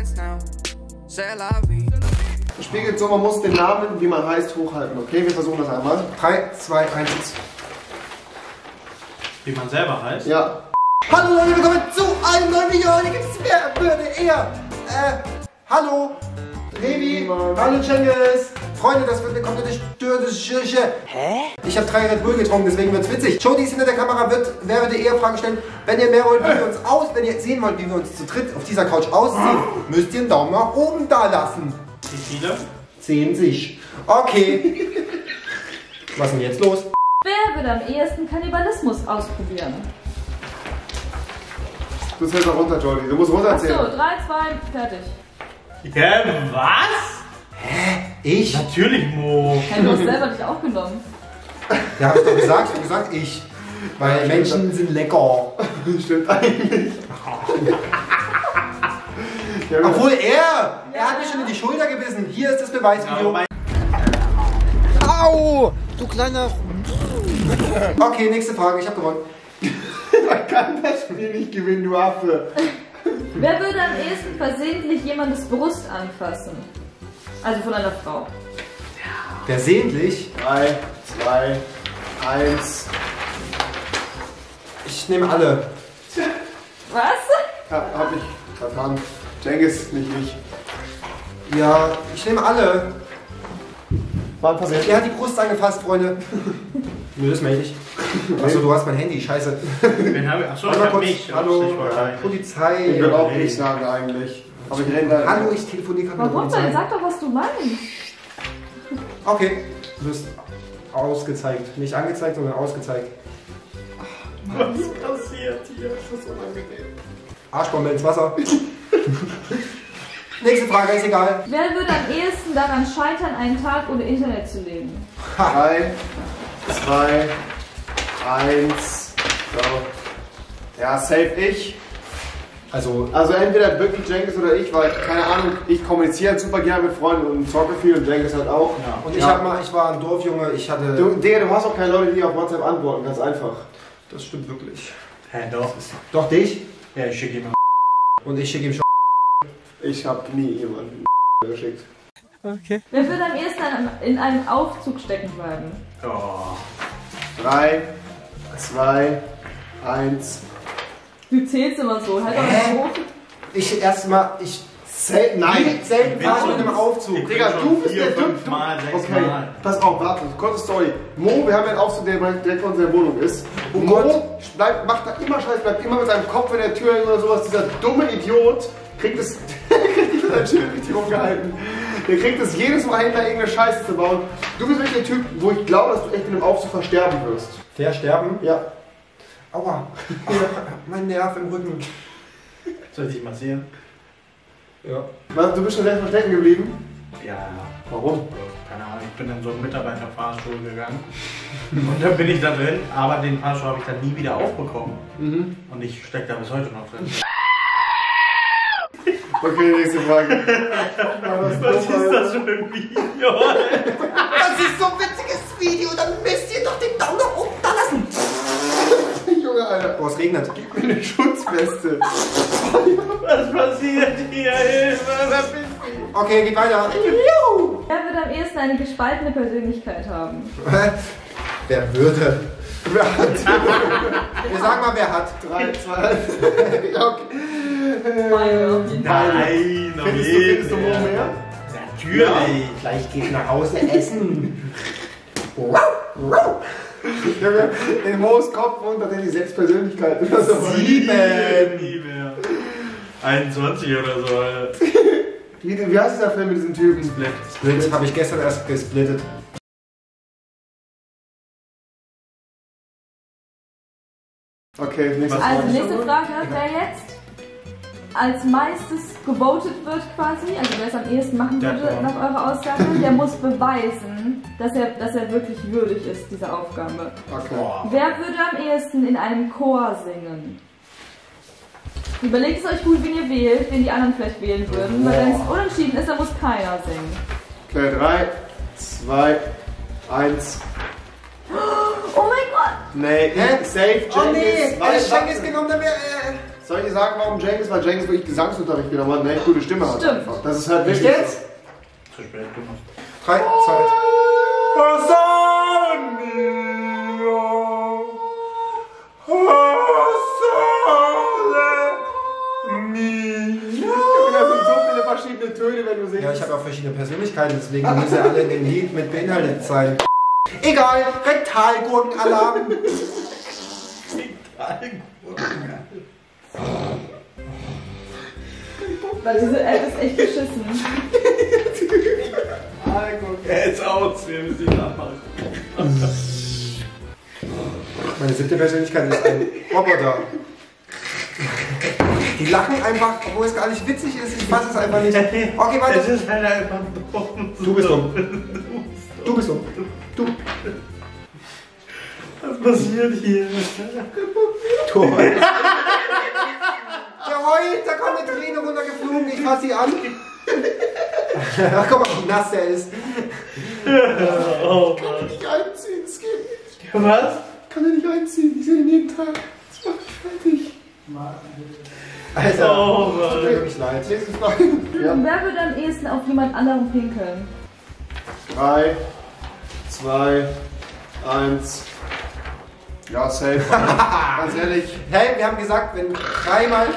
dance now. C'est la vie. Spiegelt so, man muss den Namen, wie man heißt, hochhalten. Okay, wir versuchen das einmal. 3, 2, 1. Wie man selber heißt. Ja. Hallo Leute, willkommen zu einem neuen Video. Heute gibt es wer würde eher. Äh, hallo. Revi. Hallo Cengiz. Freunde, das wird eine komplette störrische. Hä? Ich habe drei Red Bull getrunken, deswegen wird's witzig. Jody ist hinter der Kamera, wird, wer würde eher Fragen stellen. Wenn ihr mehr wollt, wie wir uns aus, wenn ihr sehen wollt, wie wir uns zu dritt auf dieser Couch aussehen, müsst ihr einen Daumen nach oben da lassen. Wie viele? 10 Okay. Was ist denn jetzt los? Wer würde am ehesten Kannibalismus ausprobieren? Du zählst mal runter, Jody. Du musst Achso, runterzählen. 3, 2, fertig. Hä, was? Ich? Natürlich, Mo. Hey, du hast selber dich aufgenommen. Ja, hab ich doch gesagt. Ich hab gesagt ich. Weil Menschen sind lecker. Stimmt eigentlich. ja. Obwohl er, er hat mich schon in die Schulter gebissen. Hier ist das Beweisvideo. Ja, Au! Du kleiner. Okay, nächste Frage. Ich hab gewonnen. Man kann das Spiel nicht gewinnen, du Affe. Wer würde am ehesten versehentlich jemandes Brust anfassen? Also von einer Frau. Versehentlich. 3, 2, 1. Ich nehme alle. Was? Ja, hab ich vertan. Cengiz, nicht ich. Ja, ich nehme alle. Wann passiert? Er hat die Brust angefasst, Freunde. Nö, das meine ich nicht. Achso, du hast mein Handy. Scheiße. Wen hab ich? Achso, ich hab mich. Hallo. Hallo. Polizei. Ich will auch nicht sagen eigentlich. Aber ich renne da. Hallo, ich telefoniere gerade Warum denn? Sag doch, was du meinst. Okay, du wirst ausgezeigt. Nicht angezeigt, sondern ausgezeigt. Was passiert hier? Das ist unangenehm. Arschbombe ins Wasser. Nächste Frage, ist egal. Wer würde am ehesten daran scheitern, einen Tag ohne Internet zu leben? 3, 2, 1. So. Ja, safe ich. Also, Also entweder wirklich Cengiz oder ich, weil, keine Ahnung, ich kommuniziere halt super gerne mit Freunden und zocke viel und Cengiz halt auch. Ja. und ich Ja. hab mal, ich war ein Dorfjunge, ich hatte. Du, Digga, du hast auch keine Leute, die auf WhatsApp antworten, ganz einfach. das stimmt wirklich. Hä, doch. Doch dich? Ja, ich schicke ihm Und ich schicke ihm schon. Ich habe nie jemanden geschickt. Wer würde am ehesten in einem Aufzug stecken bleiben? Oh. 3, 2, 1. Du zählst immer so. Halt doch mal hoch. Ich erstmal, ich. Sel Nein! Selten Ich bin fahre ich schon- mit einem Aufzug. Digga, du bist vier, der Typ. du- Mal, okay, Mal. pass auf, warte, kurze Story. Mo, wir haben ja einen Aufzug, der direkt vor unserer Wohnung ist. Und Mo Gott. bleibt, macht da immer Scheiß, bleibt immer mit seinem Kopf in der Tür hängen oder sowas. Dieser dumme Idiot kriegt es, kriegt sein Schild richtig rumgehalten. Der kriegt es jedes Mal hinter irgendeine Scheiße zu bauen. Du bist wirklich der Typ, wo ich glaube, dass du echt in einem Aufzug versterben wirst. Versterben? Ja. Aua. mein Nerv im Rücken. Soll ich dich massieren? Ja. Was, du bist schon Mal stecken geblieben? Ja. Warum? Keine Ahnung, ich bin in so einen Mitarbeiterfahrstuhl gegangen. Und dann bin ich da drin, aber den Fahrstuhl habe ich dann nie wieder aufbekommen. Mhm. Und ich stecke da bis heute noch drin. Okay, nächste Frage. Was dumm, ist das für ein Video? Alter. Boah, es regnet. Gib mir eine Schutzweste. Was passiert hier? Hilfe, wer bist du? Okay, geht weiter. Juhu. Wer würde am ehesten eine gespaltene Persönlichkeit haben? Wer würde? Wer hat Wir sagen mal, wer hat. 3, 2, ja, okay. Beide. Nein, auf Findest du, findest du Fall. mehr? Natürlich. Gleich geht nach Hause essen. Junge, in Moos Kopf wohnt tatsächlich die sechs Persönlichkeiten oder so. Sieben. Nie mehr. 21 oder so, Alter. Wie, wie heißt dieser Film mit diesem Typen? Split. Split habe ich gestern erst gesplittet. Okay, nächste Was Also Frage. nächste Frage, wer jetzt als meistes gewotet wird quasi, also wer es am ehesten machen Der würde nach eurer Aussage, der muss beweisen, dass er, dass er wirklich würdig ist, dieser Aufgabe. Okay. Wer würde am ehesten in einem Chor singen? Überlegt es euch gut, wen ihr wählt, wen die anderen vielleicht wählen würden, weil wenn es unentschieden ist, dann muss keiner singen. Okay, 3, 2, 1. Oh mein Gott! Nee, safe, Oh nee, er Warte, ist genommen, dann wäre äh, Soll ich dir sagen, warum James? Weil James wirklich Gesangsunterricht genommen hat und eine echt gute Stimme hat. Stimmt. Einfach. Das ist halt wirklich. jetzt? Zu spät, du musst. Drei, zwei. Und da sind so viele verschiedene Töne, wenn du singst. Ja, ich habe auch verschiedene Persönlichkeiten, deswegen müssen sie alle in dem Lied mit beinhaltet sein. Egal, Rektalgurkenalarm. Weil diese App ist echt beschissen. Er ist aus, wir müssen ihn abmachen. Meine siebte Persönlichkeit ist ein Roboter. Die lachen einfach, obwohl es gar nicht witzig ist. Ich fasse es einfach nicht. Okay, Es weiter. ist halt einfach dumm. Du bist dumm. Du bist dumm. Du. Was passiert hier? Der heult, da kommt eine Träne. Ich fasse sie an. Ach, guck mal, wie nass der ist. Oh Mann. nicht einziehen, es geht nicht. Was? Ich kann er nicht einziehen. Ich sehe ihn jeden Tag. Das macht mich fertig. Alter, Oh tut mir Mann. wirklich leid. Nächste Frage. Ja. Wer würde am ehesten auf jemand anderen pinkeln? Drei, zwei, eins. Ja, safe. Ganz ehrlich. Hey, wir haben gesagt, wenn dreimal.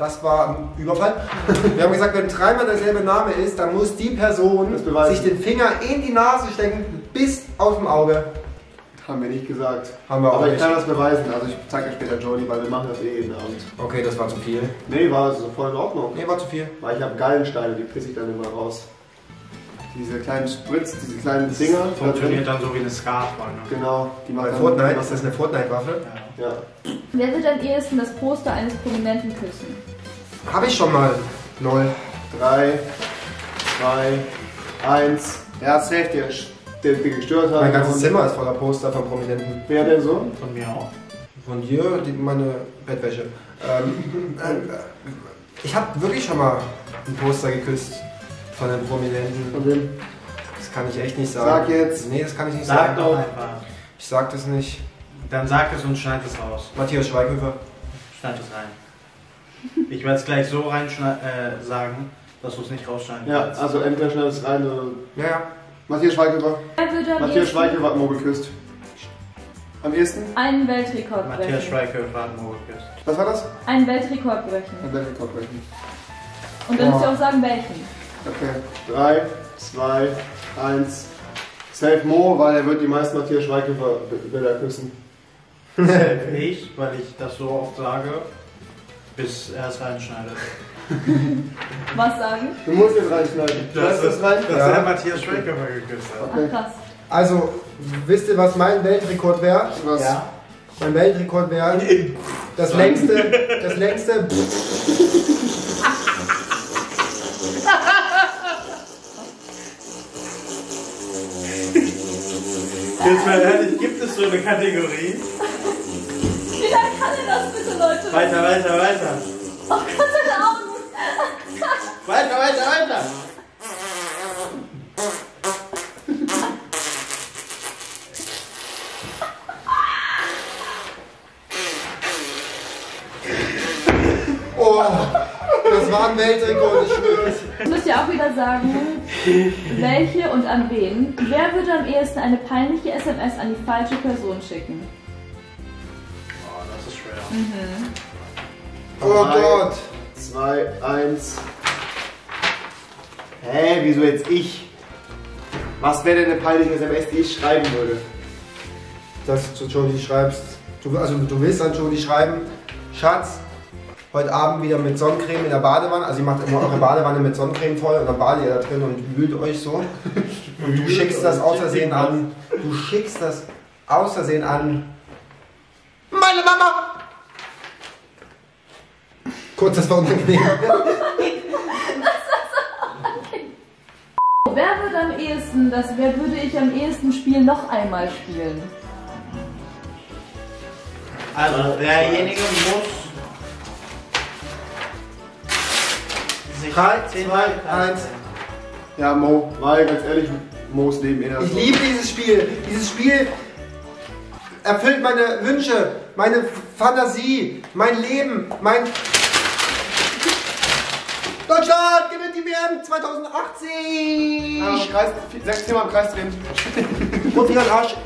Das war ein Überfall. Wir haben gesagt, wenn dreimal derselbe Name ist, dann muss die Person sich den Finger in die Nase stecken, bis auf dem Auge. Haben wir nicht gesagt. Haben wir auch Aber ich nicht. kann das beweisen. Also ich zeig dir später Jody, weil wir machen das eh jeden Abend. Okay, das war zu viel. Nee, war so voll in Ordnung. Nee, war zu viel. Weil ich habe Gallensteine, die pisse ich dann immer raus. Diese kleinen Spritz, diese kleinen Dinger. Funktioniert dann so wie eine Scarf-Freunde. Genau, die Bei Fortnite, ist das eine Fortnite-Waffe? Ja. Wer wird am ehesten das Poster eines Prominenten küssen? Habe ich schon mal. Lol. Drei, zwei, eins. Ja, safe, der, der, der gestört hat. Mein ganzes Zimmer ist voller Poster von Prominenten. Wer denn so? Von mir auch. Von dir, die, meine Bettwäsche. Ähm, äh, ich habe wirklich schon mal ein Poster geküsst von einem Prominenten. Von wem? Das kann ich echt nicht sagen. Sag jetzt. Nee, das kann ich nicht Sag sagen. doch einfach. Ich sag das nicht. Dann sag es und schneid es raus. Matthias Schweighöfer. Schneid es rein. Ich werde es gleich so rein äh, sagen, dass du es nicht rausschneiden Ja, kannst. also entweder schnell es rein oder. Ja, ja. Matthias Schweighöfer. Matthias Schweighöfer hat Mo geküsst. Am ehesten? einen Weltrekord Matthias brechen? Schweighöfer hat Mo geküsst. Was war das? Einen Weltrekord brechen. Ein Weltrekord brechen. Und dann müsst ihr Oh. auch sagen, welchen. Okay. Drei, zwei, eins. Safe Mo, weil er wird die meisten Matthias Schweighöfer Bilder küssen. ich, weil ich das so oft sage, bis er es reinschneidet. Was sagen? Du musst jetzt reinschneiden. Du das rein? dass Ja. er Matthias Schweighöfer geküsst hat. Okay. Ach krass. Also, wisst ihr, was mein Weltrekord wäre? Was? Ja. Mein Weltrekord wäre das längste, das längste. Jetzt mal ehrlich, gibt es so eine Kategorie? Wie lange kann denn das bitte, Leute? Weiter, weiter, weiter. Oh Gott, seine Augen. Weiter, weiter, weiter. Oh, das war ein Weltrekord, ich schwöre. Jetzt müsst ihr auch wieder sagen, welche und an wen. Wer würde am ehesten eine peinliche SMS an die falsche Person schicken? Oh, das ist schwer. Oh Drei, Gott. Zwei, eins. Hä, wieso jetzt ich? Was wäre denn eine peinliche SMS, die ich schreiben würde? Dass du Jody schreibst. Du, also, du willst an Jody schreiben, Schatz, heute Abend wieder mit Sonnencreme in der Badewanne. Also, ihr macht immer eure Badewanne mit Sonnencreme voll und dann badet ihr da drin und wühlt euch so. Und du schickst das aus Versehen an. Du schickst das aus Versehen an. Meine Mama! Kurz, das war unangenehm. Wer würde am ehesten, das wer würde ich am ehesten Spiel noch einmal spielen? Also, derjenige muss 3, 2, 1. Ja, Mo, weil ganz ehrlich, Mo ist neben Inner. Ich liebe dieses Spiel. Dieses Spiel erfüllt meine Wünsche, meine Fantasie, mein Leben, mein. Deutschland gewinnt die WM 2018! Ah, Kreis, sechs Thema im Kreis drehen. Und an Arsch.